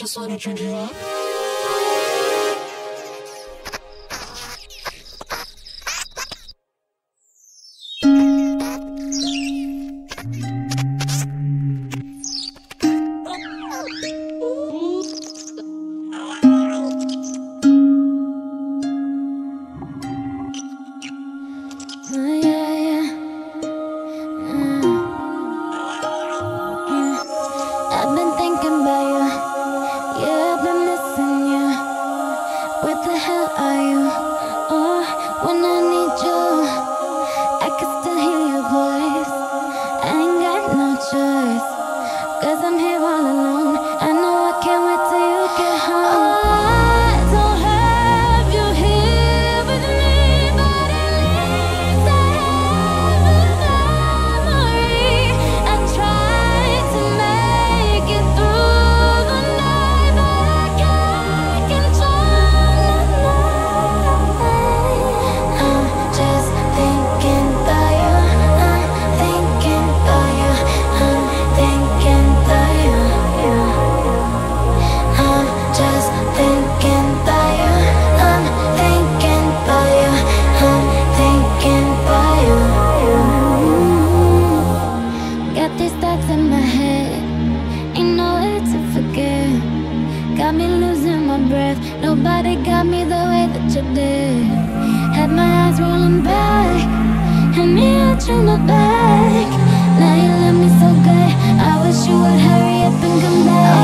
just wanna turn you up. Where the hell are you? Oh, when I need you, I can still hear your voice. I ain't got no cause I'm here all alone. back. And me, out to my back. Now you love me so good. I wish you would hurry up and come back.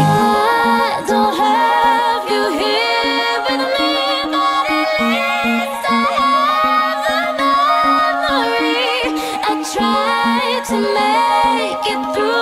I don't have you here with me But at least I have the memory. I tried to make it through.